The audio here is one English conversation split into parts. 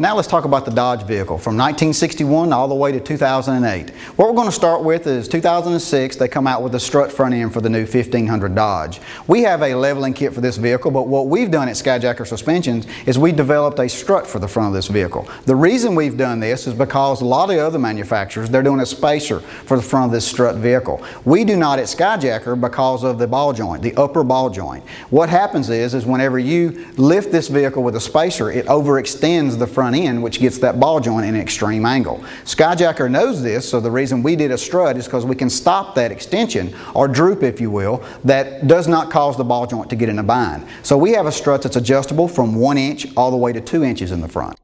Now let's talk about the Dodge vehicle from 1961 all the way to 2008. What we're going to start with is 2006 they come out with a strut front end for the new 1500 Dodge. We have a leveling kit for this vehicle but what we've done at Skyjacker Suspensions is we developed a strut for the front of this vehicle. The reason we've done this is because a lot of the other manufacturers they're doing a spacer for the front of this strut vehicle. We do not at Skyjacker because of the ball joint, the upper ball joint. What happens is, is whenever you lift this vehicle with a spacer it overextends the front front end, which gets that ball joint in an extreme angle. Skyjacker knows this, so the reason we did a strut is because we can stop that extension, or droop if you will, that does not cause the ball joint to get in a bind. So we have a strut that's adjustable from one inch all the way to two inches in the front.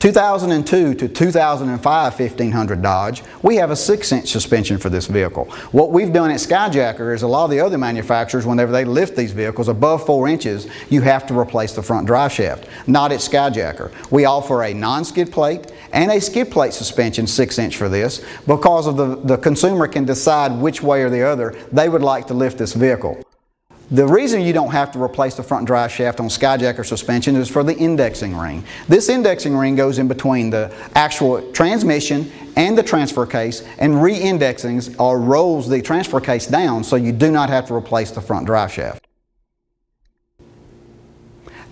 2002 to 2005 1500 Dodge, we have a 6-inch suspension for this vehicle. What we've done at Skyjacker is a lot of the other manufacturers, whenever they lift these vehicles above 4 inches, you have to replace the front drive shaft. Not at Skyjacker. We offer a non-skid plate and a skid plate suspension 6-inch for this because of the, the consumer can decide which way or the other they would like to lift this vehicle. The reason you don't have to replace the front drive shaft on Skyjacker suspension is for the indexing ring. This indexing ring goes in between the actual transmission and the transfer case and re-indexings or rolls the transfer case down so you do not have to replace the front drive shaft.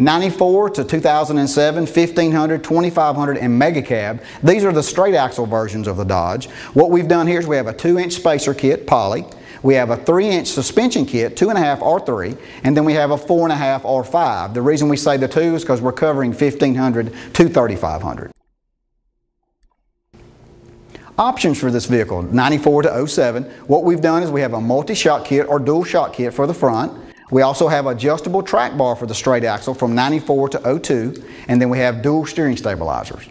94 to 2007, 1500, 2500, and Mega Cab. These are the straight axle versions of the Dodge. What we've done here is we have a 2-inch spacer kit, poly. We have a 3-inch suspension kit, 2.5 R3, and then we have a 4.5 R5. The reason we say the 2 is because we're covering 1500 to 3500. Options for this vehicle, 94 to 07. What we've done is we have a multi-shock kit or dual shock kit for the front. We also have adjustable track bar for the straight axle from 94 to 02, and then we have dual steering stabilizers.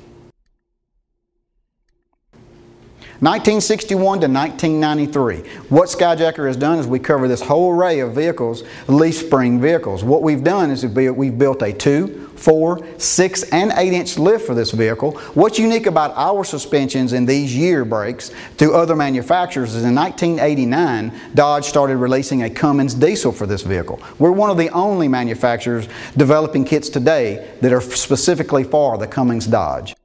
1961 to 1993. What Skyjacker has done is we cover this whole array of vehicles, leaf spring vehicles. What we've done is we've built a 2, 4, 6, and 8 inch lift for this vehicle. What's unique about our suspensions in these year brakes to other manufacturers is in 1989, Dodge started releasing a Cummins diesel for this vehicle. We're one of the only manufacturers developing kits today that are specifically for the Cummins Dodge.